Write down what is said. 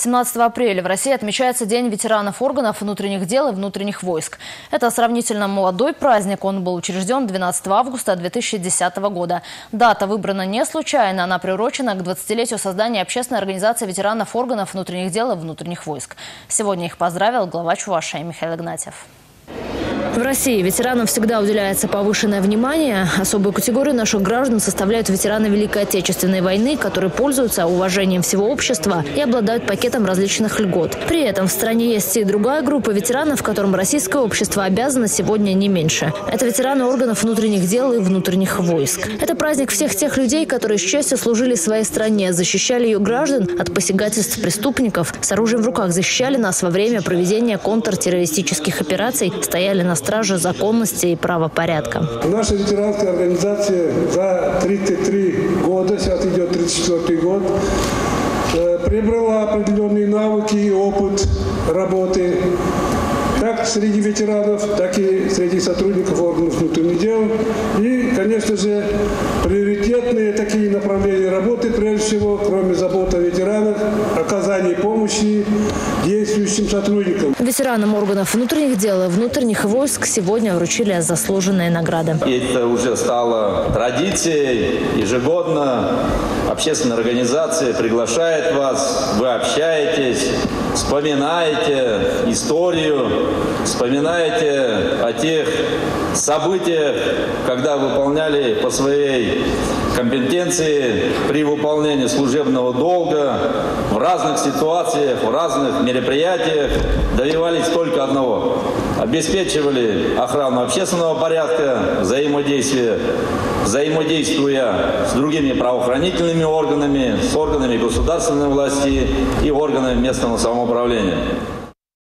17 апреля в России отмечается День ветеранов органов внутренних дел и внутренних войск. Это сравнительно молодой праздник. Он был учрежден 12 августа 2010 года. Дата выбрана не случайно. Она приурочена к 20-летию создания общественной организации ветеранов органов внутренних дел и внутренних войск. Сегодня их поздравил глава Чувашии Михаил Игнатьев. В России ветеранам всегда уделяется повышенное внимание. Особую категорию наших граждан составляют ветераны Великой Отечественной войны, которые пользуются уважением всего общества и обладают пакетом различных льгот. При этом в стране есть и другая группа ветеранов, которым российское общество обязано сегодня не меньше. Это ветераны органов внутренних дел и внутренних войск. Это праздник всех тех людей, которые с честью служили своей стране, защищали ее граждан от посягательств преступников, с оружием в руках защищали нас во время проведения контртеррористических операций, стояли на страже законности и правопорядка. Наша ветеранская организация за 33 года, сейчас идет 34 год, э, приобрела определенные навыки и опыт работы как среди ветеранов, так и среди сотрудников органов внутренних дел. И, конечно же, приоритетные такие направления работы, прежде всего, кроме заботы о ветеранах, оказание помощи действующим сотрудникам. Ветеранам органов внутренних дел и внутренних войск сегодня вручили заслуженные награды. Это уже стало традицией. Ежегодно общественная организация приглашает вас, вы общаетесь, вспоминаете историю, вспоминаете о тех событиях, когда выполняли по своей компетенции при выполнении служебного долга в разных ситуациях, в разных мероприятиях добивались только одного. Обеспечивали охрану общественного порядка, взаимодействие, взаимодействуя с другими правоохранительными органами, с органами государственной власти и органами местного самоуправления.